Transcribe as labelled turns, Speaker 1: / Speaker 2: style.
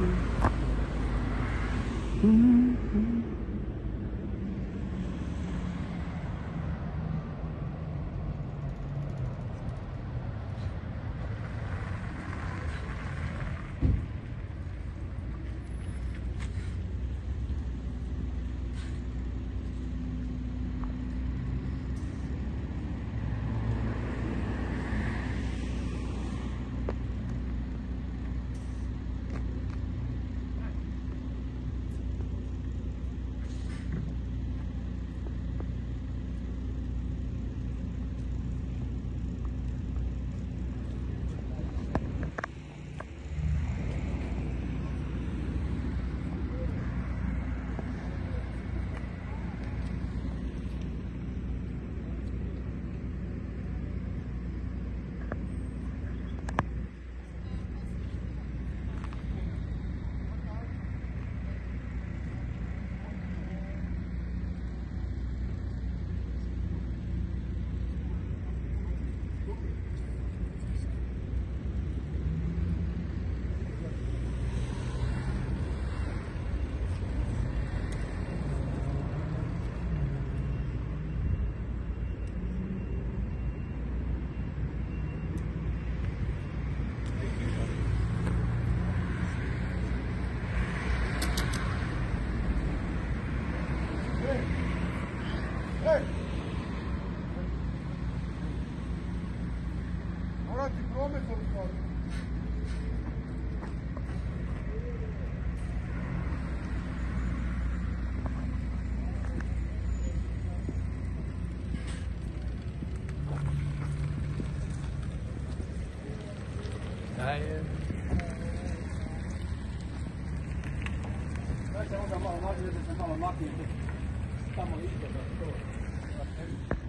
Speaker 1: Mm-hmm. mm-hmm. Prometom stvari. Daj se onda malo da se malo. Tamo isto da to.